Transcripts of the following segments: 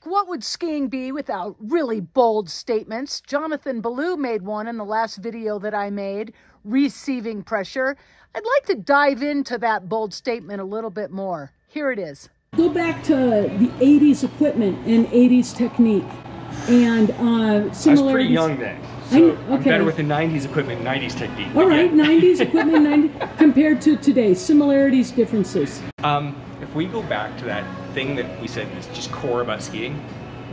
Heck, what would skiing be without really bold statements? Jonathan Ballou made one in the last video that I made, Receiving Pressure. I'd like to dive into that bold statement a little bit more. Here it is. Go back to the 80s equipment and 80s technique and uh, similarities. I was pretty young then. So I- okay. I'm better with the 90s equipment, 90s technique. All right, Yeah. 90s equipment 90, compared to today. Similarities, differences. Um, if we go back to that thing that we said is just core about skiing,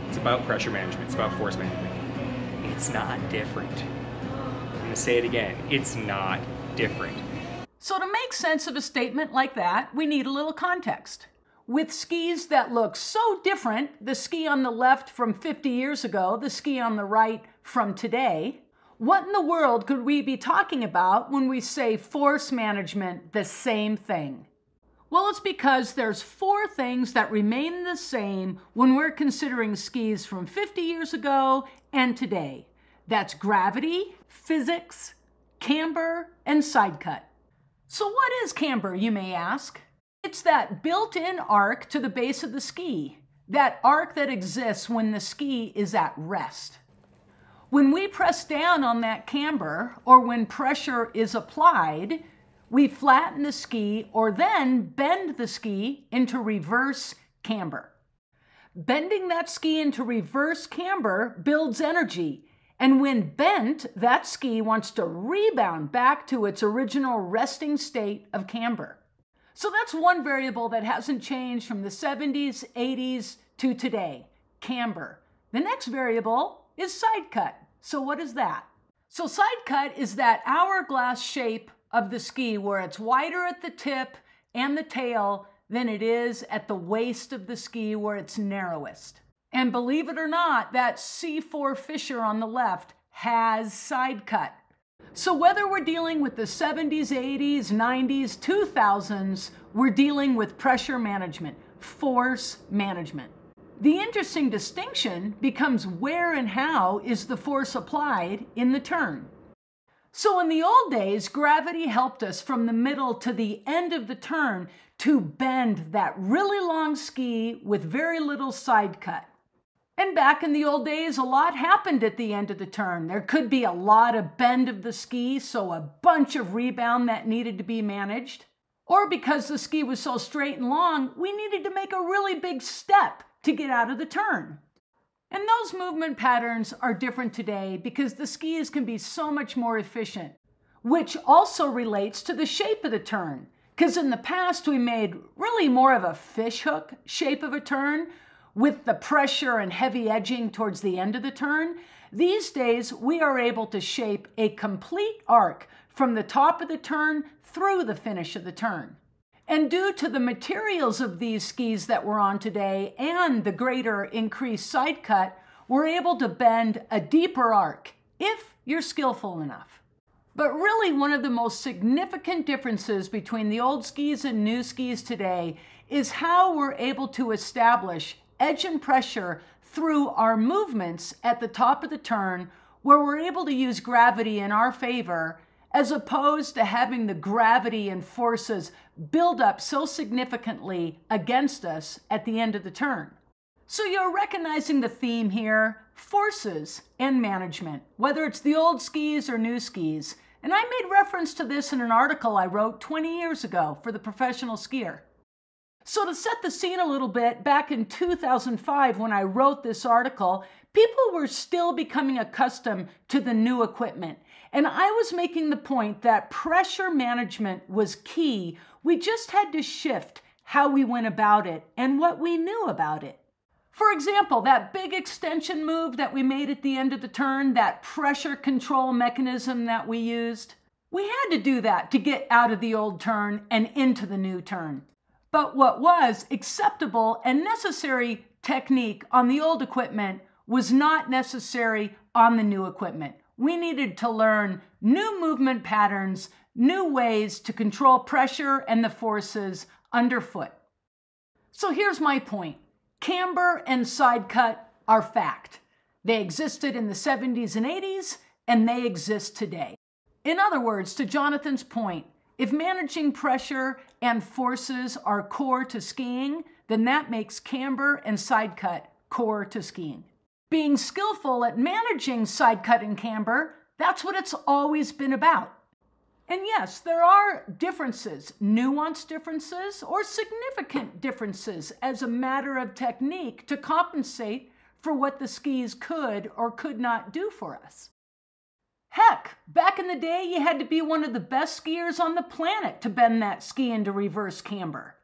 it's about pressure management, it's about force management. It's not different. I'm gonna say it again. It's not different. So, to make sense of a statement like that, we need a little context. With skis that look so different, the ski on the left from 50 years ago, the ski on the right from today, what in the world could we be talking about when we say force management the same thing? Well, it's because there's four things that remain the same when we're considering skis from 50 years ago and today. That's gravity, physics, camber, and side cut. So, what is camber, you may ask? It's that built in arc to the base of the ski, that arc that exists when the ski is at rest. When we press down on that camber, or when pressure is applied, we flatten the ski or then bend the ski into reverse camber. Bending that ski into reverse camber builds energy, and when bent, that ski wants to rebound back to its original resting state of camber. So that's one variable that hasn't changed from the 70s, 80s to today camber. The next variable is side cut. So, what is that? So, side cut is that hourglass shape of the ski where it's wider at the tip and the tail than it is at the waist of the ski where it's narrowest. And believe it or not, that C4 Fischer on the left has side cut. So, whether we're dealing with the 70s, 80s, 90s, 2000s, we're dealing with pressure management, force management. The interesting distinction becomes where and how is the force applied in the turn. So, in the old days, gravity helped us from the middle to the end of the turn to bend that really long ski with very little side cut. And back in the old days, a lot happened at the end of the turn. There could be a lot of bend of the ski, so a bunch of rebound that needed to be managed. Or because the ski was so straight and long, we needed to make a really big step to get out of the turn. And those movement patterns are different today because the skis can be so much more efficient, which also relates to the shape of the turn. Because in the past, we made really more of a fishhook shape of a turn with the pressure and heavy edging towards the end of the turn. These days, we are able to shape a complete arc from the top of the turn through the finish of the turn. And due to the materials of these skis that we're on today and the greater increased side cut, we're able to bend a deeper arc if you're skillful enough. But really, one of the most significant differences between the old skis and new skis today is how we're able to establish edge and pressure through our movements at the top of the turn, where we're able to use gravity in our favor, as opposed to having the gravity and forces build up so significantly against us at the end of the turn. So you're recognizing the theme here forces and management, whether it's the old skis or new skis. And I made reference to this in an article I wrote 20 years ago for the professional skier. So, to set the scene a little bit, back in 2005, when I wrote this article, people were still becoming accustomed to the new equipment. And I was making the point that pressure management was key. We just had to shift how we went about it and what we knew about it. For example, that big extension move that we made at the end of the turn, that pressure control mechanism that we used, we had to do that to get out of the old turn and into the new turn. But what was acceptable and necessary technique on the old equipment was not necessary on the new equipment. We needed to learn new movement patterns, new ways to control pressure and the forces underfoot. So here's my point camber and side cut are fact. They existed in the 70s and 80s, and they exist today. In other words, to Jonathan's point, if managing pressure and forces are core to skiing, then that makes camber and side cut core to skiing. Being skillful at managing side cut and camber, that's what it's always been about. And yes, there are differences, nuanced differences, or significant differences as a matter of technique to compensate for what the skis could or could not do for us. Heck, back in the day, you had to be one of the best skiers on the planet to bend that ski into reverse camber.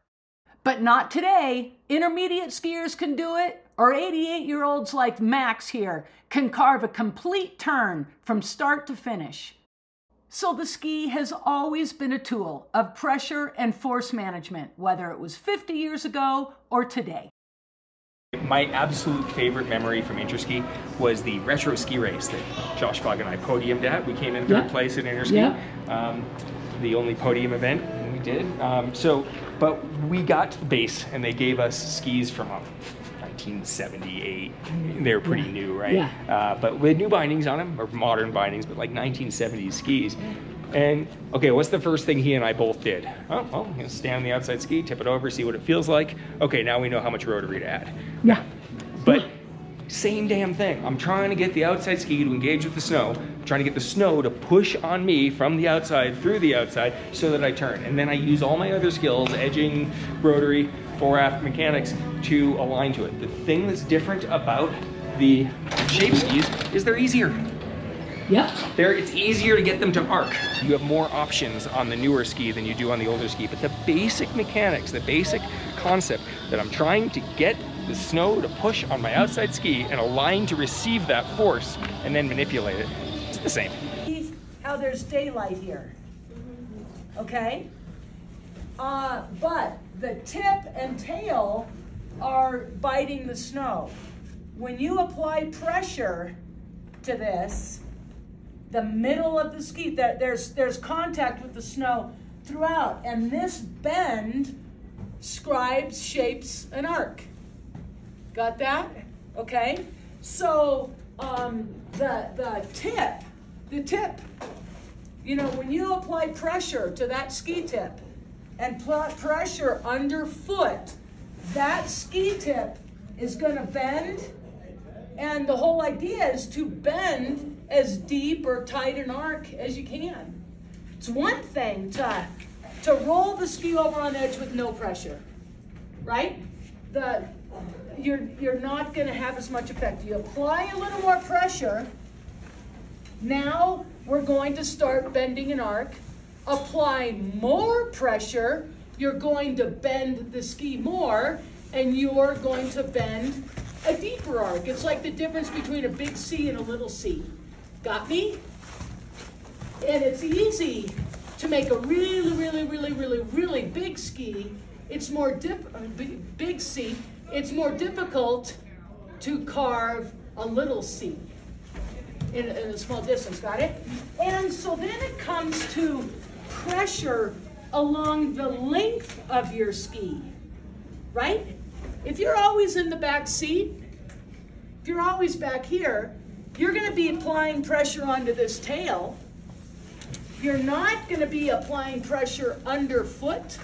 But not today. Intermediate skiers can do it, or 88 year olds like Max here can carve a complete turn from start to finish. So the ski has always been a tool of pressure and force management, whether it was 50 years ago or today. My absolute favorite memory from Interski was the retro ski race that Josh Fogg and I podiumed at. We came in third Yeah. place at Interski, Yeah. um, the only podium event we did. Um, so, but we got to the base and they gave us skis from uh, 1978. They were pretty Yeah. new, right? Yeah. Uh, but with new bindings on them, or modern bindings, but like 1970s skis. And okay, what's the first thing he and I both did? Oh, well, I'm gonna stand on the outside ski, tip it over, see what it feels like. Okay, now we know how much rotary to add. Yeah. But same damn thing. I'm trying to get the outside ski to engage with the snow. I'm trying to get the snow to push on me from the outside through the outside so that I turn. And then I use all my other skills, edging, rotary, fore aft mechanics to align to it. The thing that's different about the shape skis is they're easier. Yep. There, it's easier to get them to arc. You have more options on the newer ski than you do on the older ski, but the basic mechanics, the basic concept that I'm trying to get the snow to push on my outside ski and align to receive that force and then manipulate it, it's the same. How there's daylight here. Okay? Uh, but the tip and tail are biting the snow. When you apply pressure to this, the middle of the ski, there, there's, there's contact with the snow throughout, and this bend scribes, shapes an arc. Got that? Okay. So um, the the tip, the tip. You know, when you apply pressure to that ski tip and pressure underfoot, that ski tip is going to bend. And the whole idea is to bend as deep or tight an arc as you can. It's one thing to to roll the ski over on edge with no pressure, right? The you're you're not going to have as much effect. You apply a little more pressure. Now we're going to start bending an arc. Apply more pressure. You're going to bend the ski more, and you're going to bend a deeper arc. It's like the difference between a big C and a little C. Got me? And it's easy to make a really, really, really, really, really big ski. It's more dip, uh, big, C. It's more difficult to carve a little C in, in a small distance. Got it? And so then it comes to pressure along the length of your ski, right? If you're always in the back seat, if you're always back here, you're going to be applying pressure onto this tail. You're not going to be applying pressure underfoot,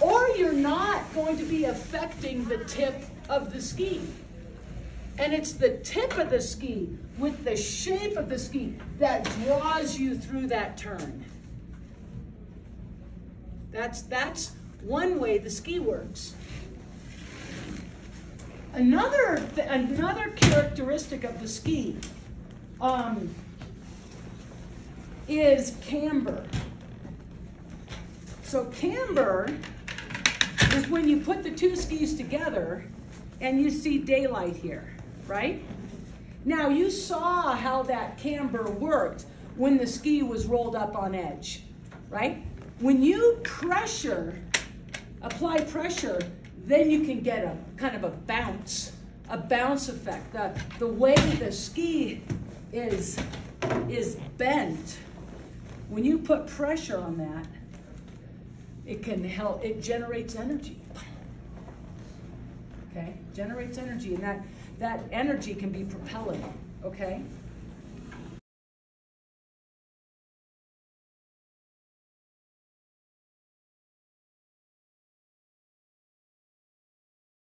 or you're not going to be affecting the tip of the ski. And it's the tip of the ski with the shape of the ski that draws you through that turn. That's, that's one way the ski works. Another, th- another characteristic of the ski um, is camber. So camber is when you put the two skis together and you see daylight here, right? Now you saw how that camber worked when the ski was rolled up on edge, right? When you pressure, apply pressure, then you can get a kind of a bounce, a bounce effect. The, the way the ski is, is bent, when you put pressure on that, it can help, it generates energy. Okay, generates energy, and that, that energy can be propelling, okay?